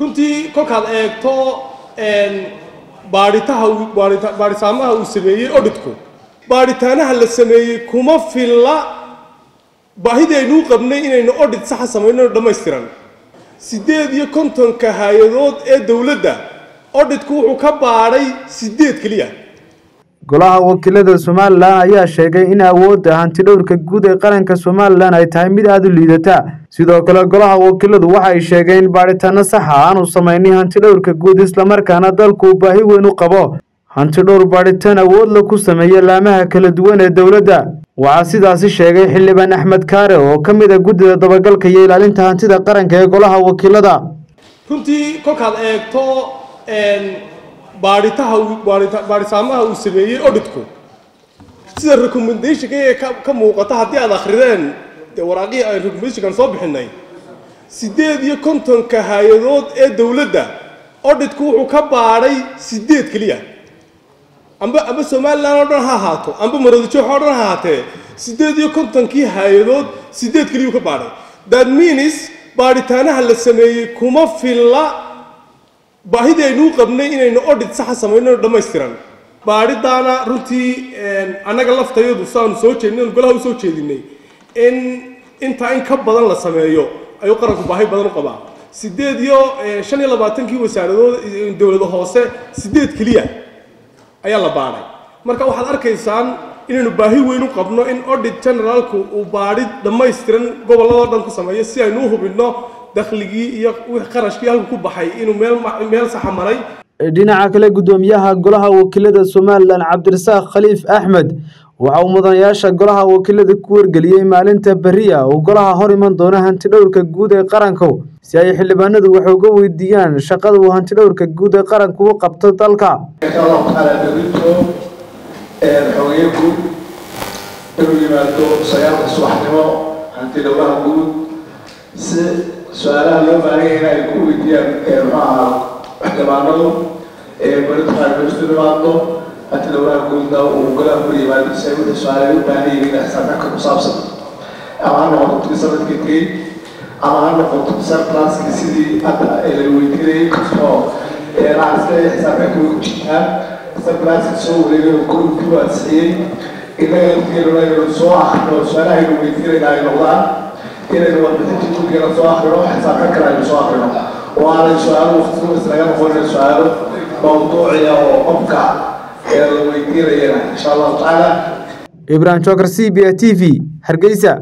runtii kolkaad eegto baadhitaha baadhitaamaha uu sameeyey odhidku baadhitaanaha la sameeyey kuma filla. Baahidii aynuu qabnay inaynu odhid saxa samayno dhammaystiran. Siddeed iyo kontonka hay'adood ee dowladda odhidku wuxuu ka baadhay siddeed keliya golaha wakiilada somalilan ayaa sheegay in awoodda hantidhowrka guud ee qaranka somalilan ay tahay mid aada u liidata. Sidoo kale golaha wakiiladu waxay sheegeen in baadhitaano saxa aanu samaynin hantidhowrka guud islamarkaana dalku baahi weyn u qabo. Hantidhowr baadhitaan awoodla ku sameeya laamaha kala duwan ee dowladda. Waxaa sidaasi sheegay xildhibaan axmed kaare oo ka mid a guddida dabagalka iyo ilaalinta hantida qaranka ee golaha wakiilada. Runtii kolkaad eegto baadhitaha baadhitaamaha uu sameeyey odhidku sida recommendationka ee ka muuqata haddii aad akhrideen dee waraaqihii aan recommendationkan soo bixinay siddeed iyo kontonka hay'adood ee dowladda odhidku wuxuu ka baadhay siddeed keliya. Amba amba somalilan oo dhan ha ahaato amba maroodijox oo dhan ha ahaatee siddeed iyo kontonkii hay'adood siddeed keliyuu ka baadhay that means baadhitaanaha la sameeyey kuma filla baahidii aynuu qabnay inaynu odhid saxa samayno dhammaystiran. Baadhidaana runtii annaga laftayadu saanu soo jeedin golaha u soo jeedinay in intaa in ka badan la sameeyo ayuu qaranku baahi badan u qabaa. Siddeed iyo shan iyo labaatankii wasaaradood dowladda hoose siddeed keliya ayaa la baadhay. Marka waxaad arkaysaan inaynu baahi weyn u qabno in audit generaalku uu baadhid dhammaystiran gobolladoo dhan ku sameeyo si aynu u hubinno dakhligii iyo qarashkii halku ku baxay inuu meel meel saxa maray. Dhinaca kale guddoomiyaha golaha wakiilada somalilan cabdirasaaq khaliif axmed waxa uu mudanayaasha golaha wakiilada ku wargeliyey maalinta beriya uu golaha hor iman doono hantidhowrka guud ee qaranku si ay xildhibaanadu wax uga weydiiyaan shaqada uu hantidhowrka guud ee qaranku u qabto dalka inuu yimaado sagaalka subaxnimo hantidhowraha guud. Si su'aalaha loo baahanya in ay ku weydiiyaan maxaaha xildhibaanadu barinta qaarkood imaado hantidhowraha guudna uu golaha ku yimaado si ay wixii su'aalaha u baahan yihiin xisaabtanka ku saabsan. Ama ha noqoto tii sanadka ama ha noqoto sarclasski sidii hadda la weydiinayay kastoo lacagta xisaabtanka way ku jirtaan sarclasski soo wareegay oo waa ansixiyey innaga lafteeduna inaynu soo akrino su'aalaha aynu weydiinayna ay noqdaan inaynu warbixintii gurigana soo akrino xisaabtan kale aynu soo akrino oo aanay su'aalo waqtigoos laga noqonin su'aalo mawduuciya oo qofka ee la weydiinayana insha allahu tacaala ibrahim jokar c b a t v hargeysa